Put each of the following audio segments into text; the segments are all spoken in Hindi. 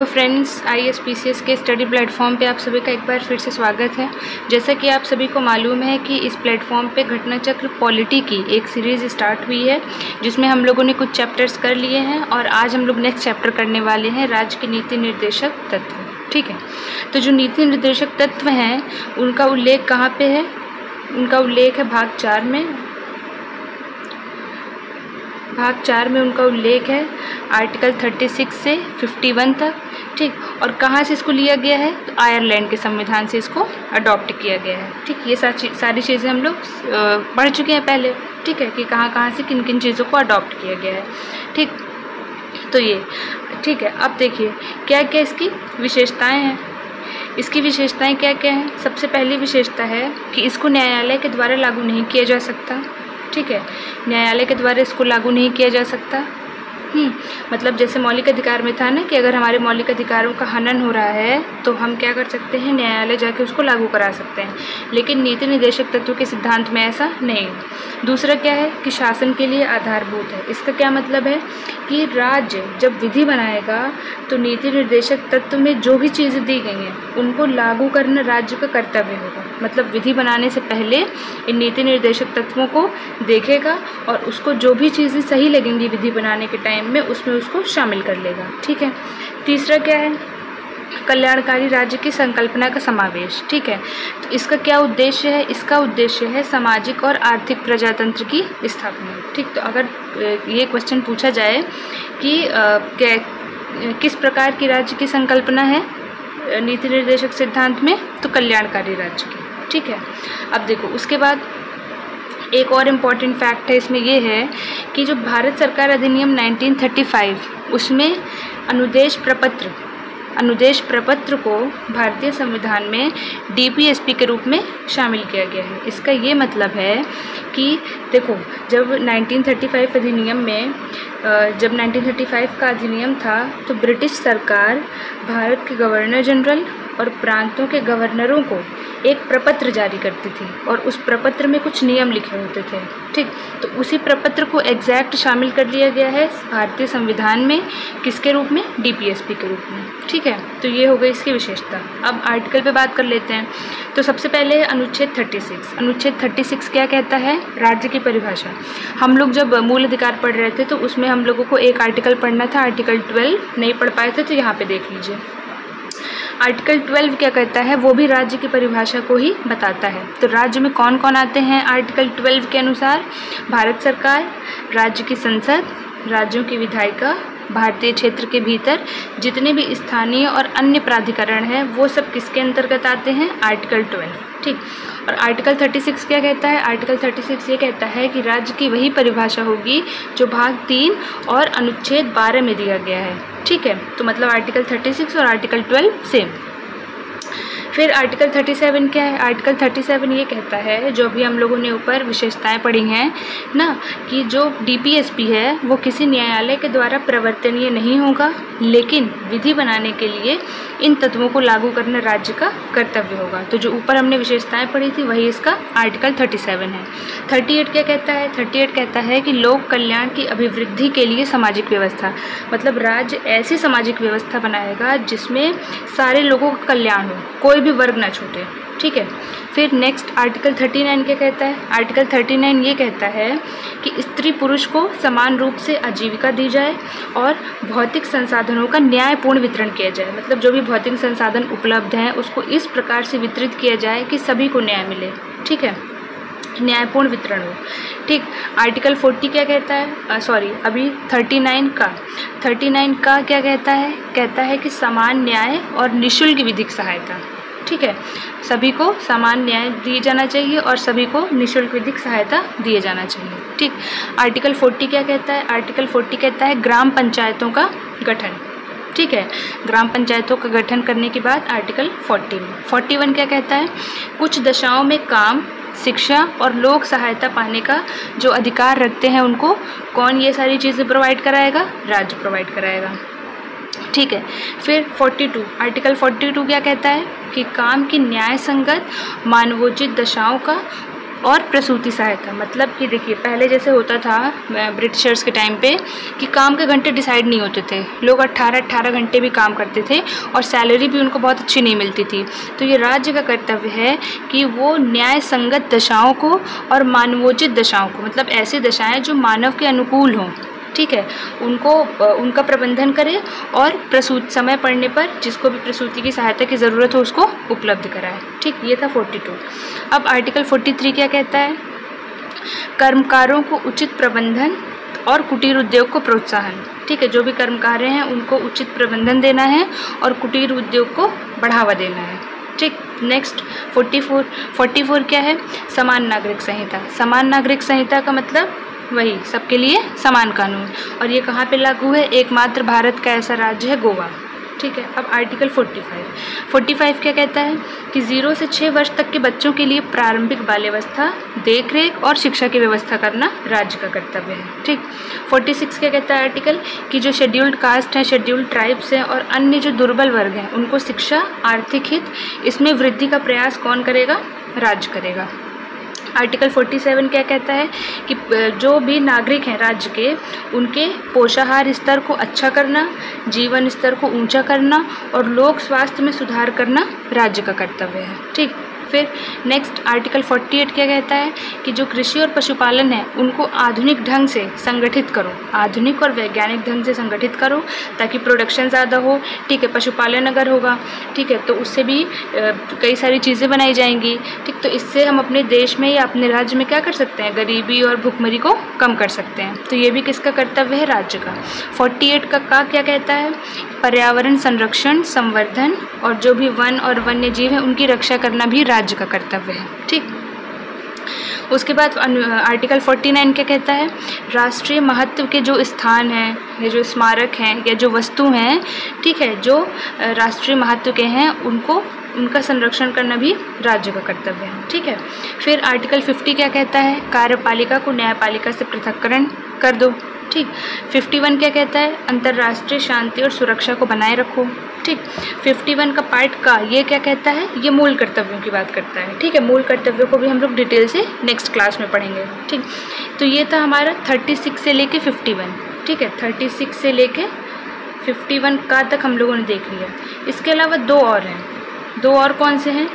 तो friends I S P C S के स्टडी प्लेटफॉर्म पे आप सभी का एक बार फिर से स्वागत है। जैसा कि आप सभी को मालूम है कि इस प्लेटफॉर्म पे घटना चक्र पॉलिटी की एक सीरीज़ स्टार्ट हुई है, जिसमें हम लोगों ने कुछ चैप्टर्स कर लिए हैं और आज हम लोग नेक्स्ट चैप्टर करने वाले हैं, राज्य के नीति निर्देशक तत्व। ठीक है? तो जो नीति निर्देशक तत्व हैं, उनका उल्लेख कहाँ पर है? उनका उल्लेख है भाग चार में। भाग चार में उनका उल्लेख है आर्टिकल थर्टी सिक्स से फिफ्टी वन तक। ठीक, और कहाँ से इसको लिया गया है? तो आयरलैंड के संविधान से इसको अडॉप्ट किया गया है। ठीक, ये सारी चीज़ें हम लोग पढ़ चुके हैं पहले। ठीक है कि कहाँ कहाँ से किन किन चीज़ों को अडॉप्ट किया गया है। ठीक तो ये, ठीक है, अब देखिए क्या क्या इसकी विशेषताएँ हैं? इसकी विशेषताएँ क्या क्या हैं? सबसे पहली विशेषता है कि इसको न्यायालय के द्वारा लागू नहीं किया जा सकता। ठीक है, न्यायालय के द्वारा इसको लागू नहीं किया जा सकता। मतलब जैसे मौलिक अधिकार में था ना कि अगर हमारे मौलिक अधिकारों का हनन हो रहा है तो हम क्या कर सकते हैं? न्यायालय जाके उसको लागू करा सकते हैं। लेकिन नीति निर्देशक तत्व के सिद्धांत में ऐसा नहीं दूसरा क्या है कि शासन के लिए आधारभूत है। इसका क्या मतलब है कि राज्य जब विधि बनाएगा तो नीति निर्देशक तत्व में जो भी चीज़ें दी गई हैं, उनको लागू करना राज्य का कर्तव्य होगा। मतलब विधि बनाने से पहले इन नीति निर्देशक तत्वों को देखेगा और उसको जो भी चीज़ें सही लगेंगी विधि बनाने के टाइम में, उसमें उसको शामिल कर लेगा। ठीक है? तीसरा क्या है? कल्याणकारी राज्य की संकल्पना का समावेश। ठीक है? तो इसका क्या उद्देश्य है? इसका उद्देश्य है सामाजिक और आर्थिक प्रजातंत्र की स्थापना। ठीक? तो अगर ये क्वेश्चन पूछा जाए कि क्या, किस प्रकार की राज्य की संकल्पना है नीति निर्देशक सिद्धांत में तो कल्याणकारी राज्य की। ठीक है? अब देखो, उसके बाद एक और इंपॉर्टेंट फैक्ट है, इसमें ये है कि जो भारत सरकार अधिनियम 1935 उसमें अनुदेश प्रपत्र अनुदेश प्रपत्र को भारतीय संविधान में डीपीएसपी के रूप में शामिल किया गया है। इसका ये मतलब है कि देखो, जब 1935 अधिनियम में जब 1935 का अधिनियम था तो ब्रिटिश सरकार भारत के गवर्नर जनरल और प्रांतों के गवर्नरों को एक प्रपत्र जारी करती थी और उस प्रपत्र में कुछ नियम लिखे होते थे, ठीक? तो उसी प्रपत्र को एग्जैक्ट शामिल कर लिया गया है भारतीय संविधान में किसके रूप में? डीपीएसपी के रूप में, ठीक है? तो ये हो गई इसकी विशेषता। अब आर्टिकल पे बात कर लेते हैं। तो सबसे पहले अनुच्छेद 36 अनुच्छेद 36 क्या कहता है? राज्य की परिभाषा। हम लोग जब मूल अधिकार पढ़ रहे थे तो उसमें हम लोगों को एक आर्टिकल पढ़ना था। आर्टिकल ट्वेल्व नहीं पढ़ पाए थे तो यहाँ पे देख लीजिए। आर्टिकल ट्वेल्व क्या करता है, वो भी राज्य की परिभाषा को ही बताता है। तो राज्य में कौन कौन आते हैं आर्टिकल ट्वेल्व के अनुसार? भारत सरकार, राज्य की संसद, राज्यों की विधायिका भारतीय क्षेत्र के भीतर जितने भी स्थानीय और अन्य प्राधिकरण हैं, वो सब किसके अंतर्गत आते हैं? आर्टिकल ट्वेल्व ठीक। और आर्टिकल थर्टी सिक्स क्या कहता है? आर्टिकल थर्टी सिक्स ये कहता है कि राज्य की वही परिभाषा होगी जो भाग तीन और अनुच्छेद बारह में दिया गया है। ठीक है तो मतलब आर्टिकल थर्टी सिक्स और आर्टिकल ट्वेल्व सेम फिर आर्टिकल 37 क्या है? आर्टिकल 37 ये कहता है, जो अभी हम लोगों ने ऊपर विशेषताएँ पढ़ी हैं, ना, कि जो डीपीएसपी है, वो किसी न्यायालय के द्वारा प्रवर्तनीय नहीं होगा, लेकिन विधि बनाने के लिए इन तत्वों को लागू करना राज्य का कर्तव्य होगा। तो जो ऊपर हमने विशेषताएँ पढ़ी थी, वही इसका आर्टिकल 37 है। 38 क्या कहता है? 38 कहता है कि लोक कल्याण की अभिवृद्धि के लिए सामाजिक व्यवस्था मतलब राज्य ऐसी सामाजिक व्यवस्था बनाएगा जिसमें सारे लोगों का कल्याण हो। कोई भी वर्ग ना छूटे, ठीक है? फिर नेक्स्ट आर्टिकल 39 क्या कहता है। आर्टिकल 39 ये कहता है कि स्त्री पुरुष को समान रूप से आजीविका दी जाए और भौतिक संसाधनों का न्यायपूर्ण वितरण किया जाए। मतलब जो भी भौतिक संसाधन उपलब्ध हैं, उसको इस प्रकार से वितरित किया जाए कि सभी को न्याय मिले, ठीक है? न्यायपूर्ण वितरण हो। ठीक आर्टिकल 40 क्या कहता है? सॉरी अभी 39 का। 39 का क्या कहता है? कहता है कि समान न्याय और निःशुल्क विधिक सहायता। ठीक है? सभी को समान न्याय दिए जाना चाहिए और सभी को निःशुल्क विधिक सहायता दिए जाना चाहिए। ठीक? आर्टिकल 40 क्या कहता है? आर्टिकल 40 कहता है ग्राम पंचायतों का गठन। ठीक है? ग्राम पंचायतों का गठन करने के बाद आर्टिकल 40 41 क्या कहता है? कुछ दशाओं में काम, शिक्षा और लोक सहायता पाने का जो अधिकार रखते हैं उनको, कौन ये सारी चीज़ें प्रोवाइड कराएगा? राज्य प्रोवाइड कराएगा। ठीक है। फिर 42 आर्टिकल 42 क्या कहता है? कि काम की न्याय संगत, मानवोचित दशाओं का और प्रसूति सहायता मतलब कि देखिए, पहले जैसे होता था ब्रिटिशर्स के टाइम पे, कि काम के घंटे डिसाइड नहीं होते थे। लोग 18 18 घंटे भी काम करते थे और सैलरी भी उनको बहुत अच्छी नहीं मिलती थी। तो ये राज्य का कर्तव्य है कि वो न्याय संगत दशाओं को और मानवोचित दशाओं को मतलब ऐसी दशाएँ जो मानव के अनुकूल हों। ठीक है, उनको उनका प्रबंधन करें और प्रसूत, समय पड़ने पर जिसको भी प्रसूति की सहायता की ज़रूरत हो उसको उपलब्ध कराए। ठीक, ये था 42 अब आर्टिकल 43 क्या कहता है? कर्मकारों को उचित प्रबंधन और कुटीर उद्योग को प्रोत्साहन। ठीक है, जो भी कर्मकार हैं, उनको उचित प्रबंधन देना है और कुटीर उद्योग को बढ़ावा देना है। ठीक नेक्स्ट 44 44 क्या है? समान नागरिक संहिता। समान नागरिक संहिता का मतलब वही, सबके लिए समान कानून। और ये कहाँ पे लागू है? एकमात्र भारत का ऐसा राज्य है गोवा। ठीक है, अब आर्टिकल 45 45 क्या कहता है? कि ज़ीरो से छः वर्ष तक के बच्चों के लिए प्रारंभिक बाल्यावस्था देख रेख और शिक्षा की व्यवस्था करना राज्य का कर्तव्य है। ठीक 46 क्या कहता है आर्टिकल? कि जो शेड्यूल्ड कास्ट हैं, शेड्यूल्ड ट्राइब्स हैं और अन्य जो दुर्बल वर्ग हैं, उनको शिक्षा, आर्थिक हित, इसमें वृद्धि का प्रयास कौन करेगा? राज्य करेगा। आर्टिकल 47 क्या कहता है कि जो भी नागरिक हैं राज्य के, उनके पोषाहार स्तर को अच्छा करना, जीवन स्तर को ऊँचा करना और लोक स्वास्थ्य में सुधार करना राज्य का कर्तव्य है। ठीक? फिर नेक्स्ट आर्टिकल 48 क्या कहता है कि जो कृषि और पशुपालन है, उनको आधुनिक ढंग से संगठित करो। आधुनिक और वैज्ञानिक ढंग से संगठित करो ताकि प्रोडक्शन ज़्यादा हो। ठीक है, पशुपालन अगर होगा, ठीक है तो उससे भी कई सारी चीज़ें बनाई जाएँगी। ठीक तो इससे हम अपने देश में या अपने राज्य में क्या कर सकते हैं? गरीबी और भुखमरी को कम कर सकते हैं। तो ये भी किसका कर्तव्य है? राज्य का। फोर्टी का का क्या कहता है? पर्यावरण संरक्षण, संवर्धन और जो भी वन और वन्य जीव हैं, उनकी रक्षा करना भी राज्य का कर्तव्य है, ठीक? उसके बाद आर्टिकल 49 क्या कहता है? राष्ट्रीय महत्व के जो स्थान हैं, या जो स्मारक हैं, या जो वस्तु हैं, ठीक है, जो राष्ट्रीय महत्व के हैं, उनको, उनका संरक्षण करना भी राज्य का कर्तव्य है, ठीक है? फिर आर्टिकल 50 क्या कहता है? कार्यपालिका को न्यायपालिका से पृथककरण कर दो, ठीक? फिफ्टी वन क्या कहता है? अंतर्राष्ट्रीय शांति और सुरक्षा को बनाए रखो ठीक। फिफ्टी वन का पार्ट का ये क्या कहता है? ये मूल कर्तव्यों की बात करता है। ठीक है, मूल कर्तव्यों को भी हम लोग डिटेल से नेक्स्ट क्लास में पढ़ेंगे। ठीक। तो ये था हमारा थर्टी सिक्स से लेके फिफ्टी वन ठीक है थर्टी सिक्स से लेके फिफ्टी वन का तक हम लोगों ने देख लिया। इसके अलावा दो और हैं। दो और कौन से हैं?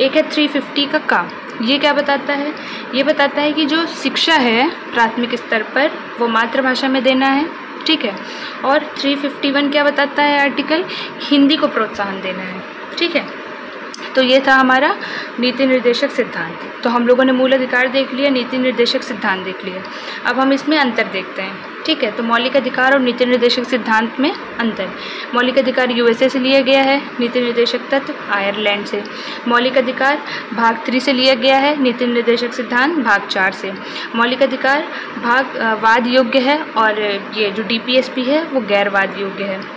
एक है थ्री फिफ्टी का का ये क्या बताता है? ये बताता है कि जो शिक्षा है प्राथमिक स्तर पर, वो मातृभाषा में देना है। ठीक है? और 351 क्या बताता है आर्टिकल हिंदी को प्रोत्साहन देना है, ठीक है? तो ये था हमारा नीति निर्देशक सिद्धांत। तो हम लोगों ने मूल अधिकार देख लिया, नीति निर्देशक सिद्धांत देख लिया। अब हम इसमें अंतर देखते हैं। ठीक है तो मौलिक अधिकार और नीति निर्देशक सिद्धांत में अंतर। मौलिक अधिकार यूएसए से लिया गया है, नीति निर्देशक तत्व आयरलैंड से। मौलिक अधिकार भाग थ्री से लिया गया है, नीति निर्देशक सिद्धांत भाग चार से। मौलिक अधिकार भाग वाद योग्य है और ये जो डीपीएसपी है, वो गैर वाद योग्य है।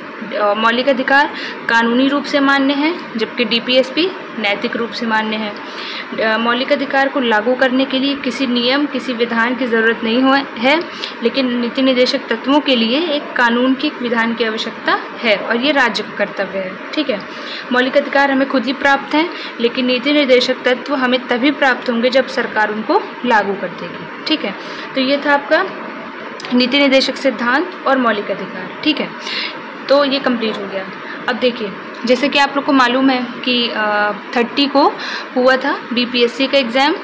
मौलिक अधिकार कानूनी रूप से मान्य हैं, जबकि डीपीएसपी नैतिक रूप से मान्य है। मौलिक अधिकार को लागू करने के लिए किसी नियम, किसी विधान की ज़रूरत नहीं हो, है, लेकिन नीति निर्देशक तत्वों के लिए एक कानून की विधान की आवश्यकता है, और ये राज्य का कर्तव्य है, ठीक है। मौलिक अधिकार हमें खुद ही प्राप्त हैं, लेकिन नीति निर्देशक तत्व हमें तभी प्राप्त होंगे जब सरकार उनको लागू कर देगी, ठीक है। तो ये था आपका नीति निर्देशक सिद्धांत और मौलिक अधिकार, ठीक है। तो ये कंप्लीट हो गया। अब देखिए जैसे कि आप लोग को मालूम है कि थर्टी को हुआ था बीपीएससी का एग्ज़ाम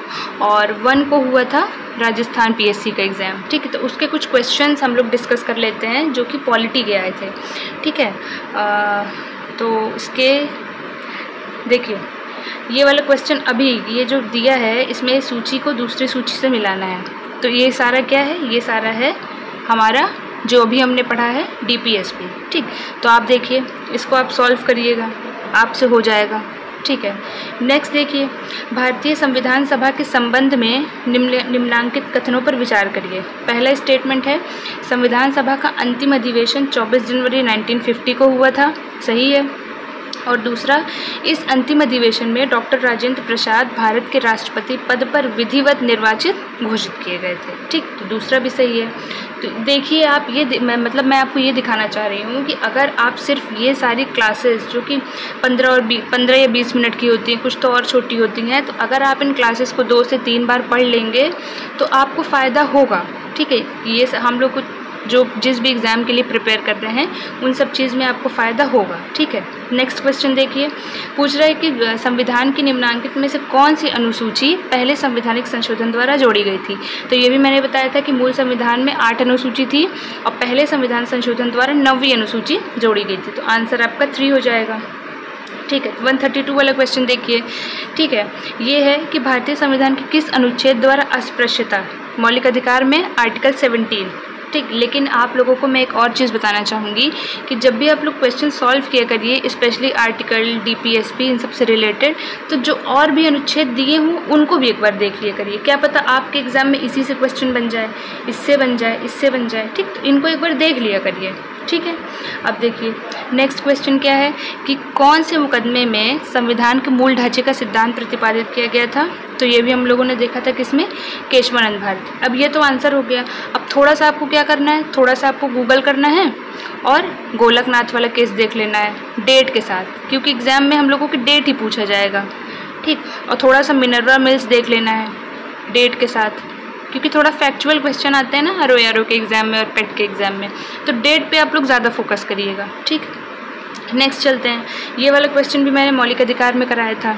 और वन को हुआ था राजस्थान पीएससी का एग्ज़ाम ठीक है तो उसके कुछ क्वेश्चंस हम लोग डिस्कस कर लेते हैं जो कि पॉलिटी के आए थे। ठीक है आ, तो इसके देखिए ये वाला क्वेश्चन अभी ये जो दिया है इसमें सूची को दूसरी सूची से मिलाना है। तो ये सारा क्या है? ये सारा है हमारा जो अभी हमने पढ़ा है डी पी एस पी ठीक? तो आप देखिए, इसको आप सॉल्व करिएगा, आपसे हो जाएगा। ठीक है? नेक्स्ट देखिए, भारतीय संविधान सभा के संबंध में निम्न, निम्नांकित कथनों पर विचार करिए। पहला स्टेटमेंट है, संविधान सभा का अंतिम अधिवेशन 24 जनवरी 1950 को हुआ था। सही है? और दूसरा, इस अंतिम अधिवेशन में डॉक्टर राजेंद्र प्रसाद भारत के राष्ट्रपति पद पर विधिवत निर्वाचित घोषित किए गए थे। ठीक तो दूसरा भी सही है। तो देखिए आप ये मैं मतलब मैं आपको ये दिखाना चाह रही हूँ कि अगर आप सिर्फ़ ये सारी क्लासेस जो कि पंद्रह और पंद्रह या बीस मिनट की होती हैं, कुछ तो और छोटी होती हैं तो अगर आप इन क्लासेस को दो से तीन बार पढ़ लेंगे तो आपको फ़ायदा होगा। ठीक है, ये हम लोग कुछ जो जिस भी एग्ज़ाम के लिए प्रिपेयर कर रहे हैं, उन सब चीज़ में आपको फ़ायदा होगा, ठीक है? नेक्स्ट क्वेश्चन देखिए। पूछ रहा है कि संविधान की निम्नांकित में से कौन सी अनुसूची पहले संवैधानिक संशोधन द्वारा जोड़ी गई थी? तो ये भी मैंने बताया था कि मूल संविधान में आठ अनुसूची थी और पहले संविधान संशोधन द्वारा नौवीं अनुसूची जोड़ी गई थी। तो आंसर आपका थ्री हो जाएगा। ठीक है वन थर्टी टू वाला क्वेश्चन देखिए। ठीक है, ये है कि भारतीय संविधान के किस अनुच्छेद द्वारा अस्पृश्यता, मौलिक अधिकार में आर्टिकल सेवनटीन ठीक, लेकिन आप लोगों को मैं एक और चीज़ बताना चाहूँगी कि जब भी आप लोग क्वेश्चन सॉल्व किया करिए स्पेशली आर्टिकल डीपीएसपी इन सबसे रिलेटेड तो जो और भी अनुच्छेद दिए हों, उनको भी एक बार देख लिया करिए। क्या पता आपके एग्ज़ाम में इसी से क्वेश्चन बन जाए, इससे बन जाए, इससे बन जाए, ठीक? तो इनको एक बार देख लिया करिए। ठीक है? अब देखिए नेक्स्ट क्वेश्चन क्या है? कि कौन से मुकदमे में संविधान के मूल ढांचे का सिद्धांत प्रतिपादित किया गया था? तो ये भी हम लोगों ने देखा था किसमें? केशवानंद भारती। अब ये तो आंसर हो गया। अब थोड़ा सा आपको क्या करना है? थोड़ा सा आपको गूगल करना है और गोलकनाथ वाला केस देख लेना है डेट के साथ। क्योंकि एग्ज़ाम में हम लोगों की डेट ही पूछा जाएगा। ठीक? और थोड़ा सा मिनरवा मिल्स देख लेना है डेट के साथ। क्योंकि थोड़ा फैक्चुअल क्वेश्चन आते हैं ना हरो यारो के एग्ज़ाम में और पेट के एग्ज़ाम में। तो डेट पे आप लोग ज़्यादा फोकस करिएगा, ठीक? नेक्स्ट चलते हैं। ये वाला क्वेश्चन भी मैंने मौलिक अधिकार में कराया था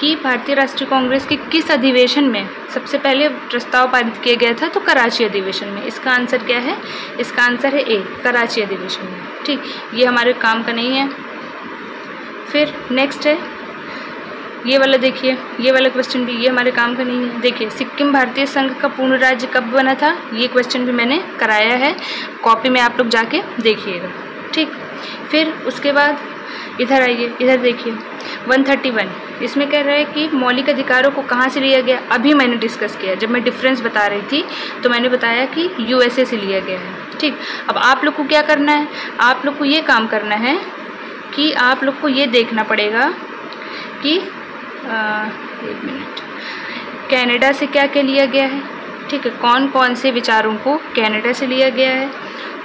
कि भारतीय राष्ट्रीय कांग्रेस के किस अधिवेशन में सबसे पहले प्रस्ताव पारित किया गया था तो कराची अधिवेशन में। इसका आंसर क्या है? इसका आंसर है ए कराची अधिवेशन में, ठीक? ये हमारे काम का नहीं है। फिर नेक्स्ट है ये वाला देखिए, ये वाला क्वेश्चन भी ये हमारे काम का नहीं है। देखिए, सिक्किम भारतीय संघ का पूर्ण राज्य कब बना था? ये क्वेश्चन भी मैंने कराया है। कॉपी में आप लोग जाके देखिएगा। ठीक? फिर उसके बाद इधर आइए, इधर देखिए। 131 इसमें कह रहा है कि मौलिक अधिकारों को कहाँ से लिया गया? अभी मैंने डिस्कस किया। जब मैं डिफरेंस बता रही थी तो मैंने बताया कि यूएसए से लिया गया है। ठीक? अब आप लोग को क्या करना है? आप लोग को ये काम करना है कि आप लोग को ये देखना पड़ेगा कि एक मिनट कनाडा से क्या क्या लिया गया है? ठीक है कौन कौन से विचारों को कनाडा से लिया गया है?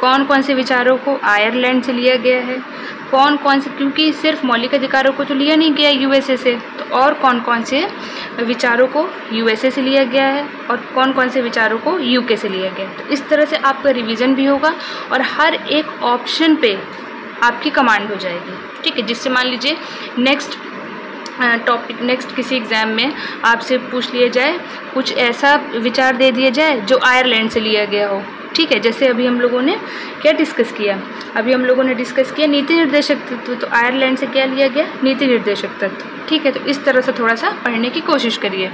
कौन कौन से विचारों को आयरलैंड से लिया गया है? कौन कौन से, क्योंकि सिर्फ़ मौलिक अधिकारों को तो लिया नहीं गया यूएसए से तो और कौन कौन से विचारों को यूएसए से लिया गया है और कौन कौन से विचारों को यूके से लिया गया है? तो इस तरह से आपका रिवीजन भी होगा और हर एक ऑप्शन पे आपकी कमांड हो जाएगी। ठीक है, जिससे मान लीजिए नेक्स्ट टॉपिक नेक्स्ट किसी एग्ज़ाम में आपसे पूछ लिया जाए, कुछ ऐसा विचार दे दिया जाए जो आयरलैंड से लिया गया हो। ठीक है, जैसे अभी हम लोगों ने क्या डिस्कस किया? अभी हम लोगों ने डिस्कस किया नीति निर्देशक तत्व तो आयरलैंड से क्या लिया गया? नीति निर्देशक तत्व। ठीक है तो इस तरह से थोड़ा सा पढ़ने की कोशिश करिए।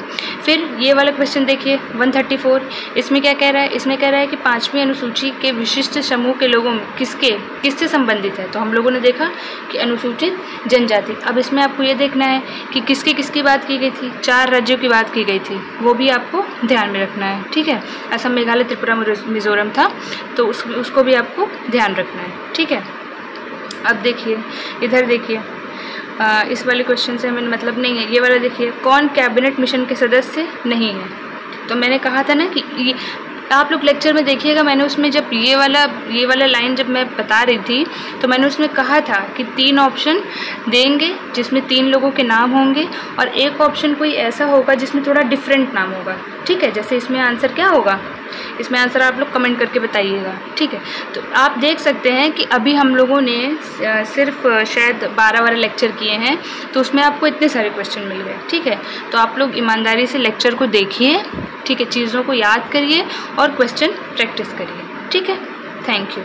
फिर ये वाला क्वेश्चन देखिए 134 इसमें क्या कह रहा है? इसमें कह रहा है कि पाँचवीं अनुसूची के विशिष्ट समूह के लोगों में किसके, किससे संबंधित है? तो हम लोगों ने देखा कि अनुसूचित जनजाति। अब इसमें आपको ये देखना है कि किसकी किसकी बात की गई थी? चार राज्यों की बात की गई थी। वो भी आपको ध्यान में रखना है। ठीक है? असम, मेघालय, त्रिपुरा मिज़ोरम। था तो उस, उसको भी आपको ध्यान रखना है, ठीक है? अब देखिए, इधर देखिए इस वाले क्वेश्चन से हमें मतलब नहीं है, ये वाला देखिए, कौन कैबिनेट मिशन के सदस्य नहीं है? तो मैंने कहा था ना कि ये, आप लोग लेक्चर में देखिएगा, मैंने उसमें जब ये वाला ये वाला लाइन जब मैं बता रही थी तो मैंने उसमें कहा था कि तीन ऑप्शन देंगे, जिसमें तीन लोगों के नाम होंगे, और एक ऑप्शन कोई ऐसा होगा जिसमें थोड़ा डिफरेंट नाम होगा। ठीक है, जैसे इसमें आंसर क्या होगा? इसमें आंसर आप लोग कमेंट करके बताइएगा, ठीक है? तो आप देख सकते हैं कि अभी हम लोगों ने सिर्फ़ शायद बारह बारह लेक्चर किए हैं तो उसमें आपको इतने सारे क्वेश्चन मिल गए, ठीक है? तो आप लोग ईमानदारी से लेक्चर को देखिए, ठीक है? चीज़ों को याद करिए और क्वेश्चन प्रैक्टिस करिए, ठीक है? Thank you